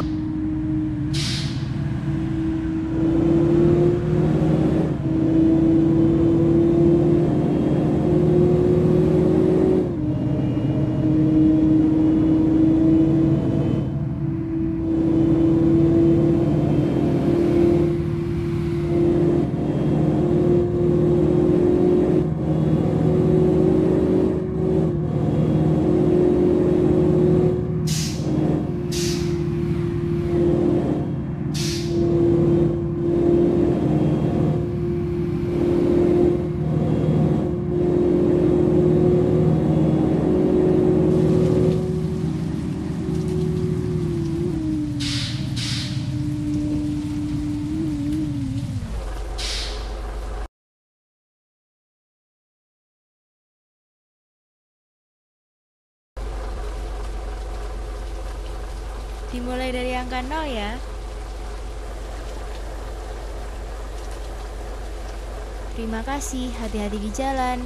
you 0 ya. Terima kasih, hati-hati di jalan.